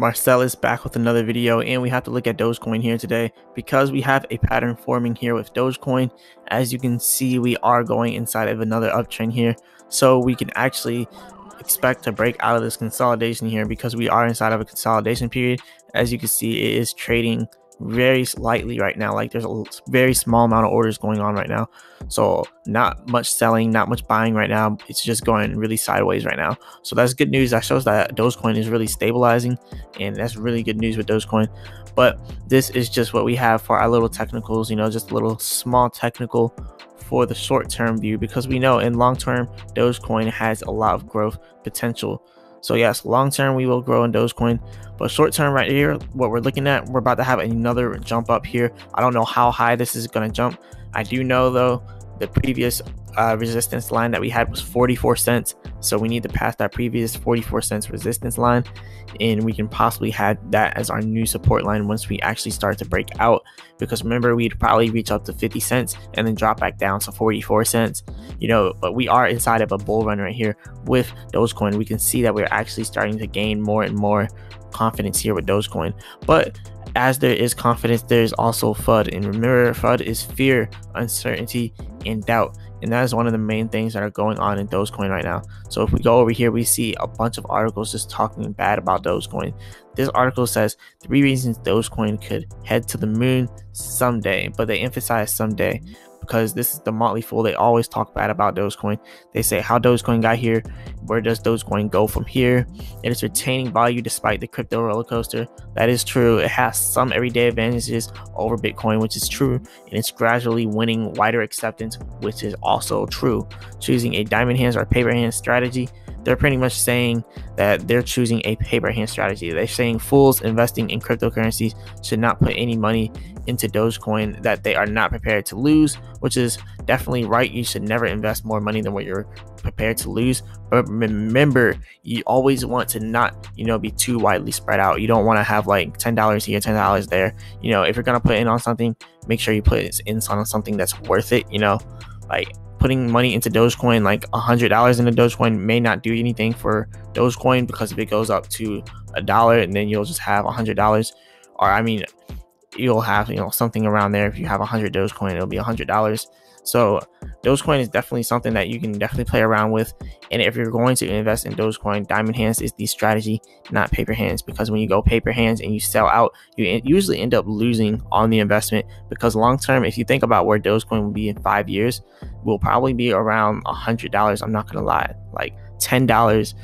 Marsellis back with another video and we have to look at Dogecoin here today because we have a pattern forming here with Dogecoin. As you can see, we are going inside of another uptrend here. So we can actually expect to break out of this consolidation here because we are inside of a consolidation period. As you can see, it is trading very slightly right now. Like there's a very small amount of orders going on right now. So not much selling, not much buying right now. It's just going really sideways right now. So that's good news. That shows that Dogecoin is really stabilizing, and that's really good news with Dogecoin. But this is just what we have for our little technicals. You know, just a little small technical for the short term view because we know in long term Dogecoin has a lot of growth potential. So yes, long term we will grow in Dogecoin, but short term right here, what we're looking at, we're about to have another jump up here. I don't know how high this is going to jump. I do know though the previous uh, resistance line that we had was 44 cents. So we need to pass that previous 44 cents resistance line and we can possibly have that as our new support line once we actually start to break out. Because remember, we'd probably reach up to 50 cents and then drop back down to 44 cents. You know, but we are inside of a bull run right here with Dogecoin. We can see that we're actually starting to gain more and more confidence here with Dogecoin. But as there is confidence, there's also FUD. And remember, FUD is fear, uncertainty, and doubt. And that is one of the main things that are going on in Dogecoin right now. So if we go over here, we see a bunch of articles just talking bad about Dogecoin. This article says three reasons Dogecoin could head to the moon someday, but they emphasize someday because this is the Motley Fool. They always talk bad about Dogecoin. They say how Dogecoin got here, where does Dogecoin go from here? It is retaining value despite the crypto roller coaster. That is true. It has some everyday advantages over Bitcoin, which is true, and it's gradually winning wider acceptance, which is also true. Choosing a diamond hands or paper hands strategy they're pretty much saying that they're choosing a paper hand strategy. They're saying fools investing in cryptocurrencies should not put any money into Dogecoin that they are not prepared to lose, which is definitely right. You should never invest more money than what you're prepared to lose. But remember, you always want to not, you know, be too widely spread out. You don't want to have like $10 here, $10 there. You know, if you're going to put in on something, make sure you put in on something that's worth it, you know, like putting money into Dogecoin, like a hundred dollars into Dogecoin, may not do anything for Dogecoin because if it goes up to a dollar, and then you'll just have a hundred dollars, or I mean, you'll have you know something around there. If you have a hundred Dogecoin, it'll be a hundred dollars. So Dogecoin is definitely something that you can definitely play around with. And if you're going to invest in Dogecoin, Diamond Hands is the strategy, not paper hands. Because when you go paper hands and you sell out, you usually end up losing on the investment. Because long term, if you think about where Dogecoin will be in five years, will probably be around a hundred dollars. I'm not gonna lie, like ten dollars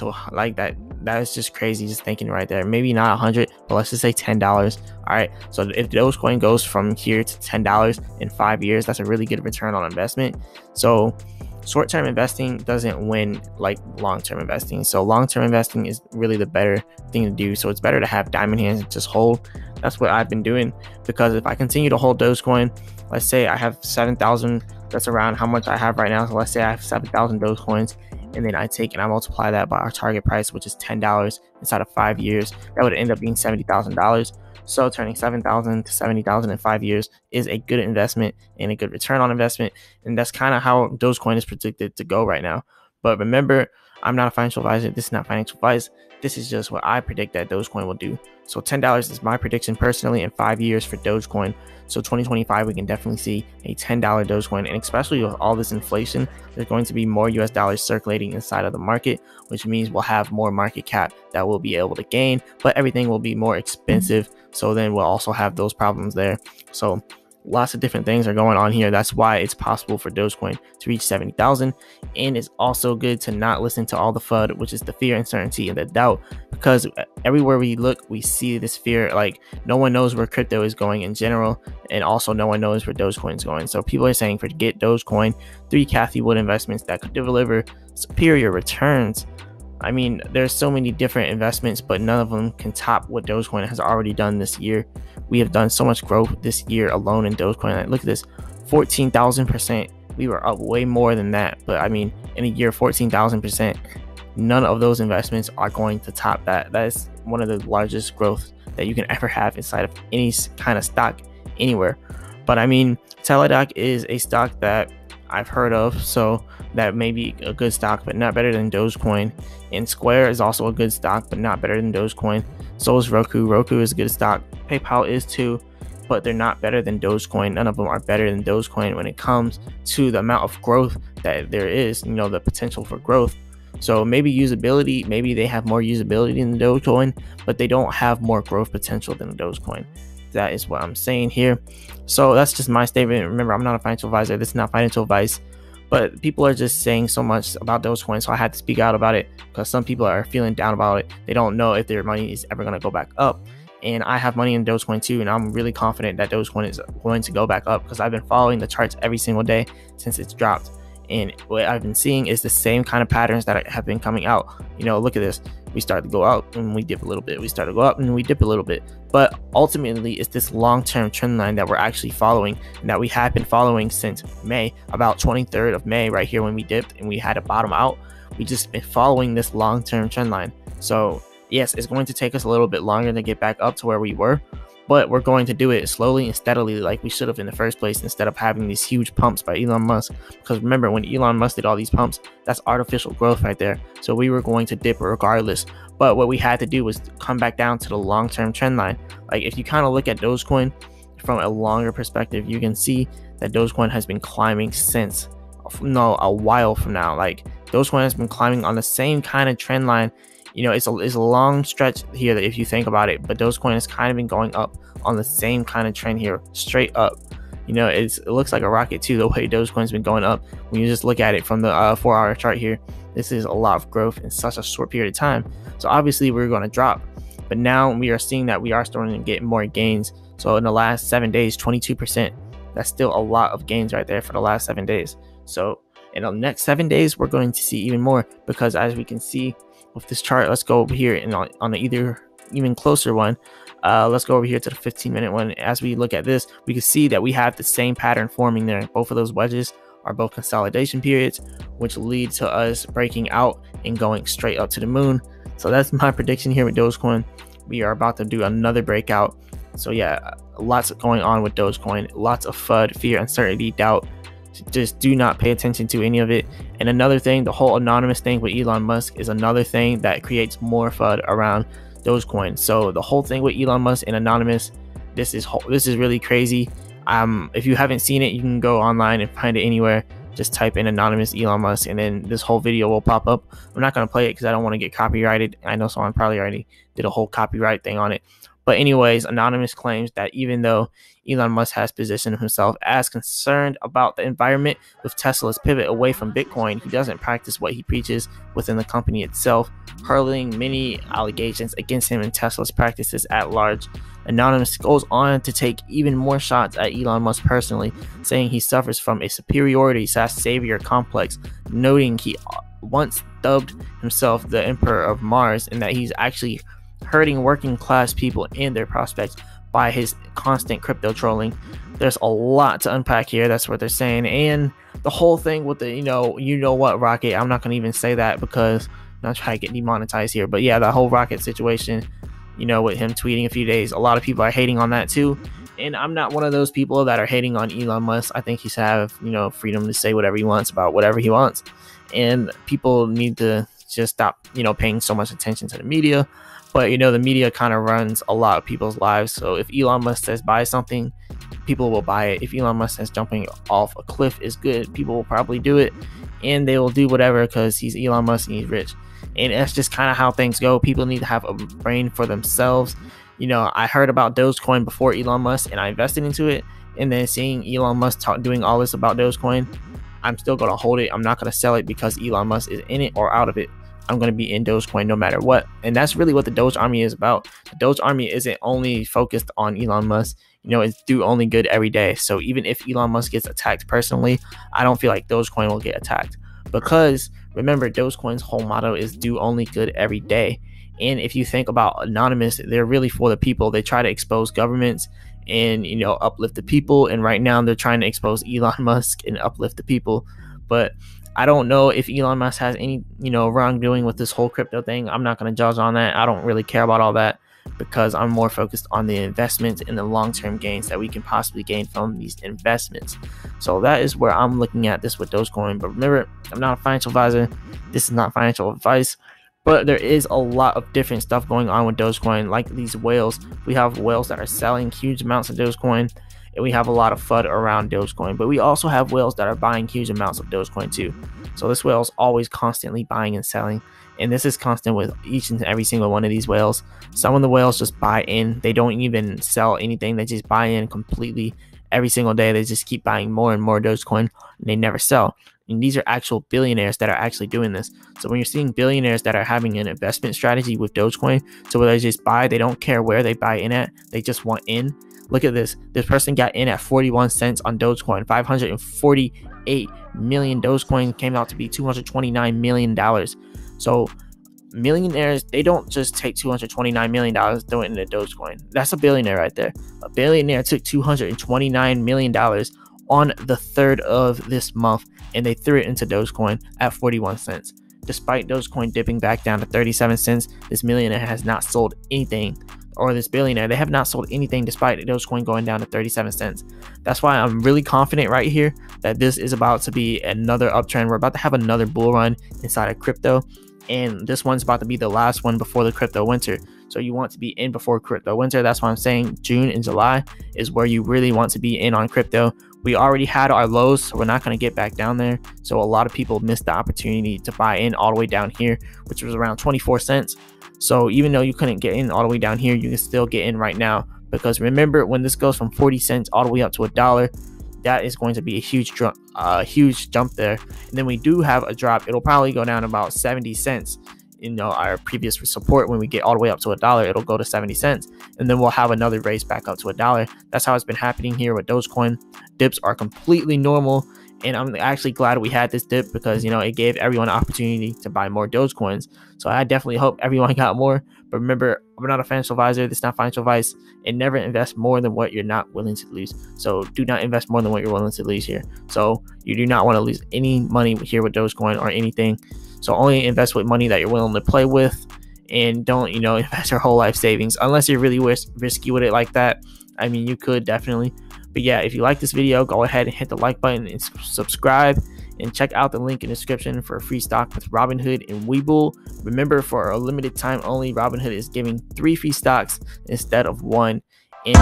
to like that that is just crazy just thinking right there. Maybe not a hundred but let's just say ten dollars. All right so if dogecoin goes from here to ten dollars in five years that's a really good return on investment. So short-term investing doesn't win like long-term investing. So long-term investing is really the better thing to do. So it's better to have diamond hands and just hold. That's what i've been doing because if i continue to hold dogecoin let's say i have 7000 that's around how much i have right now. So let's say i have 7000 dogecoins and then I take and I multiply that by our target price, which is $10 inside of five years, that would end up being $70,000. So turning 7,000 to 70,000 in five years is a good investment and a good return on investment. And that's kind of how Dogecoin is predicted to go right now. But remember, I'm not a financial advisor. This is not financial advice. This is just what I predict that Dogecoin will do. So $10 is my prediction personally in five years for Dogecoin. So 2025, we can definitely see a $10 Dogecoin. And especially with all this inflation, there's going to be more US dollars circulating inside of the market, which means we'll have more market cap that we'll be able to gain, but everything will be more expensive. So then we'll also have those problems there. So lots of different things are going on here. That's why it's possible for Dogecoin to reach 70,000. And it's also good to not listen to all the FUD, which is the fear, uncertainty, and the doubt, because uh, everywhere we look, we see this fear. Like no one knows where crypto is going in general, and also no one knows where Dogecoin is going. So people are saying forget Dogecoin, three Cathie Wood investments that could deliver superior returns. I mean, there's so many different investments, but none of them can top what Dogecoin has already done this year. We have done so much growth this year alone in Dogecoin. Like, look at this 14,000%. We were up way more than that. But I mean, in a year, 14,000%. None of those investments are going to top that. That is one of the largest growth that you can ever have inside of any kind of stock anywhere. But I mean, Teladoc is a stock that I've heard of. So that may be a good stock, but not better than Dogecoin. And Square is also a good stock, but not better than Dogecoin. So is Roku. Roku is a good stock. PayPal is too, but they're not better than Dogecoin. None of them are better than Dogecoin when it comes to the amount of growth that there is, you know, the potential for growth. So maybe usability, maybe they have more usability than Dogecoin, but they don't have more growth potential than Dogecoin. That is what I'm saying here. So that's just my statement. Remember, I'm not a financial advisor. This is not financial advice. But people are just saying so much about Dogecoin, so I had to speak out about it because some people are feeling down about it. They don't know if their money is ever going to go back up. And I have money in Dogecoin too, and I'm really confident that Dogecoin is going to go back up because I've been following the charts every single day since it's dropped. And what I've been seeing is the same kind of patterns that have been coming out. You know, look at this. We start to go out and we dip a little bit. We start to go up and we dip a little bit. But ultimately, it's this long term trend line that we're actually following and that we have been following since May, about 23rd of May, right here when we dipped and we had a bottom out. We just been following this long term trend line. So, yes, it's going to take us a little bit longer to get back up to where we were, but we're going to do it slowly and steadily like we should have in the first place instead of having these huge pumps by Elon Musk. Because remember, when Elon Musk did all these pumps, that's artificial growth right there. So we were going to dip regardless. But what we had to do was come back down to the long term trend line. Like if you kind of look at Dogecoin from a longer perspective, you can see that Dogecoin has been climbing since no a while from now. Like Dogecoin has been climbing on the same kind of trend line you know, it's a, it's a long stretch here that if you think about it, but Dogecoin has kind of been going up on the same kind of trend here, straight up. You know, it looks like a rocket too, the way Dogecoin's been going up. When you just look at it from the uh, four hour chart here, this is a lot of growth in such a short period of time. So obviously we're going to drop, but now we are seeing that we are starting to get more gains. So in the last seven days, 22%. That's still a lot of gains right there for the last seven days. So in the next seven days, we're going to see even more because as we can see, with this chart. Let's go over here and on, on either even closer one. Uh, let's go over here to the 15 minute one. As we look at this, we can see that we have the same pattern forming there. Both of those wedges are both consolidation periods, which lead to us breaking out and going straight up to the moon. So that's my prediction here with Dogecoin. We are about to do another breakout. So yeah, lots going on with Dogecoin. Lots of FUD, fear, uncertainty, doubt, just do not pay attention to any of it. And another thing, the whole anonymous thing with Elon Musk is another thing that creates more FUD around Dogecoin. So the whole thing with Elon Musk and anonymous, this is this is really crazy. Um, if you haven't seen it, you can go online and find it anywhere. Just type in anonymous Elon Musk, and then this whole video will pop up. I'm not gonna play it because I don't want to get copyrighted. I know someone probably already did a whole copyright thing on it. But anyways, Anonymous claims that even though Elon Musk has positioned himself as concerned about the environment with Tesla's pivot away from Bitcoin, he doesn't practice what he preaches within the company itself, hurling many allegations against him and Tesla's practices at large. Anonymous goes on to take even more shots at Elon Musk personally, saying he suffers from a superiority slash savior complex, noting he once dubbed himself the Emperor of Mars and that he's actually hurting working class people and their prospects by his constant crypto trolling. There's a lot to unpack here. That's what they're saying. And the whole thing with the, you know, you know what, Rocket, I'm not going to even say that because I'm not trying to get demonetized here. But yeah, the whole Rocket situation, you know, with him tweeting a few days, a lot of people are hating on that too. And I'm not one of those people that are hating on Elon Musk. I think he should have, you know, freedom to say whatever he wants about whatever he wants. And people need to just stop, you know, paying so much attention to the media. But you know, the media kind of runs a lot of people's lives. So if Elon Musk says buy something, people will buy it. If Elon Musk says jumping off a cliff is good, people will probably do it, and they will do whatever because he's Elon Musk and he's rich. And that's just kind of how things go. People need to have a brain for themselves. You know, I heard about Dogecoin before Elon Musk, and I invested into it. And then seeing Elon Musk talk, doing all this about Dogecoin, I'm still gonna hold it. I'm not gonna sell it because Elon Musk is in it or out of it. I'm going to be in Dogecoin no matter what. And that's really what the Doge Army is about. The Doge Army isn't only focused on Elon Musk. You know, it's do only good every day. So even if Elon Musk gets attacked personally, I don't feel like Dogecoin will get attacked. Because remember, Dogecoin's whole motto is do only good every day. And if you think about Anonymous, they're really for the people. They try to expose governments and, you know, uplift the people. And right now they're trying to expose Elon Musk and uplift the people. But I don't know if Elon Musk has any, you know, wrongdoing with this whole crypto thing. I'm not going to judge on that. I don't really care about all that. because I'm more focused on the investments and the long term gains that we can possibly gain from these investments. So that is where I'm looking at this with Dogecoin. But remember, I'm not a financial advisor. This is not financial advice. But there is a lot of different stuff going on with Dogecoin, like these whales. We have whales that are selling huge amounts of Dogecoin, and we have a lot of FUD around Dogecoin. But we also have whales that are buying huge amounts of Dogecoin too. So this whale is always constantly buying and selling. And this is constant with each and every single one of these whales. Some of the whales just buy in, they don't even sell anything, they just buy in completely every single day. They just keep buying more and more Dogecoin and they never sell. And these are actual billionaires that are actually doing this. So when you're seeing billionaires that are having an investment strategy with Dogecoin, so where they just buy, they don't care where they buy in at, they just want in. Look at this. This person got in at 41 cents on Dogecoin. 548 million Dogecoin came out to be 229 million dollars. So millionaires they don't just take 229 million dollars throw it into dogecoin that's a billionaire right there a billionaire took 229 million dollars on the third of this month and they threw it into dogecoin at 41 cents despite dogecoin dipping back down to 37 cents this millionaire has not sold anything or this billionaire they have not sold anything despite dogecoin going down to 37 cents that's why i'm really confident right here that this is about to be another uptrend we're about to have another bull run inside of crypto and this one's about to be the last one before the crypto winter. So you want to be in before crypto winter. That's why I'm saying June and July is where you really want to be in on crypto. We already had our lows, so we're not going to get back down there. So a lot of people missed the opportunity to buy in all the way down here, which was around 24 cents. So even though you couldn't get in all the way down here, you can still get in right now. Because remember, when this goes from 40 cents all the way up to a dollar, that is going to be a huge jump, uh, huge jump there. And then we do have a drop. It'll probably go down about 70 cents. You know, our previous support when we get all the way up to a dollar, it'll go to 70 cents, and then we'll have another raise back up to a dollar. That's how it's been happening here with Dogecoin. Dips are completely normal, and I'm actually glad we had this dip because you know it gave everyone an opportunity to buy more Dogecoins. So I definitely hope everyone got more. But remember, I'm not a financial advisor. This is not financial advice. And never invest more than what you're not willing to lose. So do not invest more than what you're willing to lose here. So you do not want to lose any money here with Dogecoin or anything. So only invest with money that you're willing to play with. And don't, you know, invest your whole life savings unless you're really risky with it like that. I mean, you could definitely. But yeah, if you like this video, go ahead and hit the like button and subscribe and check out the link in the description for a free stock with Robinhood and Webull. Remember, for a limited time only, Robinhood is giving three free stocks instead of one. And